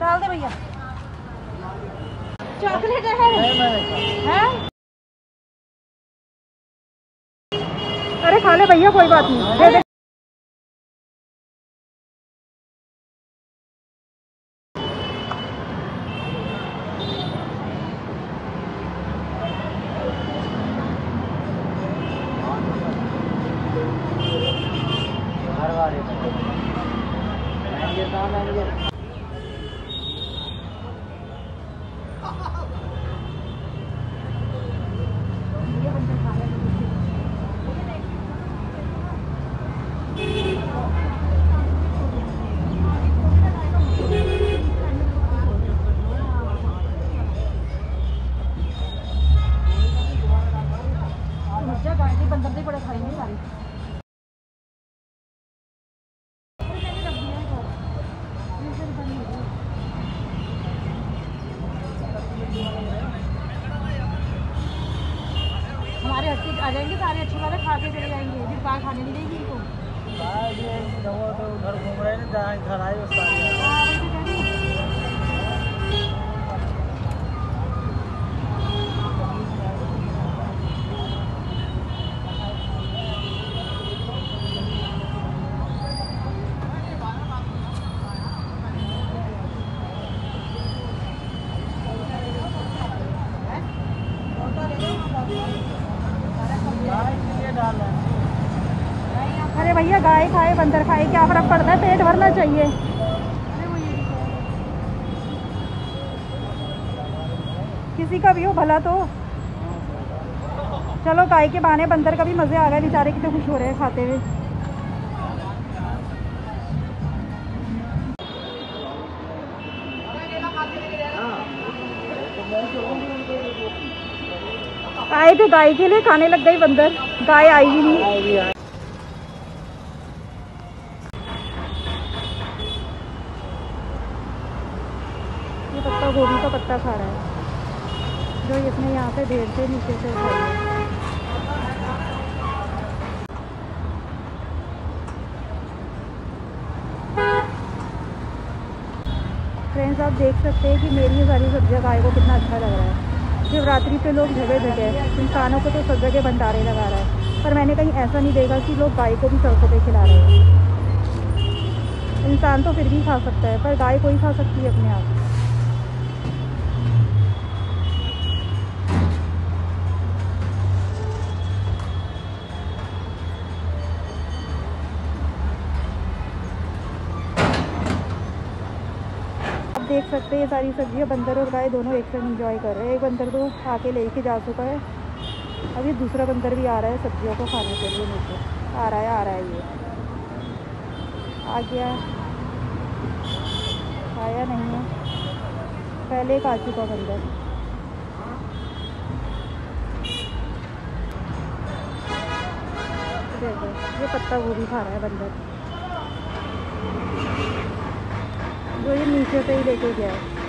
डाल दे भैया। चॉकलेट है। हैं अरे खा ले भैया कोई बात नहीं दे दे हर बार ये मैनेजर कहाँ मैनेजर मज्जा गाड़ी बंदर बड़े खाएँगे सारी हमारे हट्टी आ जाएँगे सारे अच्छे वाले खा के चले जाएँगे। फिर बाहर खाने नहीं देगी इनको। बाहर ये तो उधर घूम रहे हैं जहाँ घर आए उस पार हाँ, अरे भैया, गाय खाए, बंदर खाए, क्या फ़र्क पड़ता है? पेट भरना चाहिए। किसी का भी हो, भला तो। चलो, गाय के बहाने बंदर का भी मज़े आ गए, बेचारे कितने खुश हो रहे हैं खाते हुए। आए थे गाय के लिए, खाने लग गई बंदर। गाय आई ही नहीं। ये पत्ता गोभी का पत्ता खा रहा है। जो इसने यहाँ से ढेर से नीचे से फ्रेंड्स आप देख सकते हैं कि मेरी ये सारी सब्ज़ियाँ गाय को कितना अच्छा लग रहा है। शिवरात्रि पे लोग जगह जगह इंसानों को तो सब जगह भंडारे लगा रहा है। पर मैंने कहीं ऐसा नहीं देखा कि लोग गाय को भी सड़कों पे खिला रहे हैं। इंसान तो फिर भी खा सकता है, पर गाय कोई खा सकती है अपने आप? देख सकते हैं, ये सारी सब्ज़ियाँ बंदर और गाय दोनों एक साथ इंजॉय कर रहे हैं। एक बंदर तो आके ले के जा चुका है। अभी दूसरा बंदर भी आ रहा है सब्जियों को खाने के लिए नीचे आ रहा है, आ रहा है ये। आ गया। आया नहीं है। पहले एक आ चुका बंदर। ये पत्ता गोभी खा रहा है बंदर। जो ये नीचे से ही लेके गया है।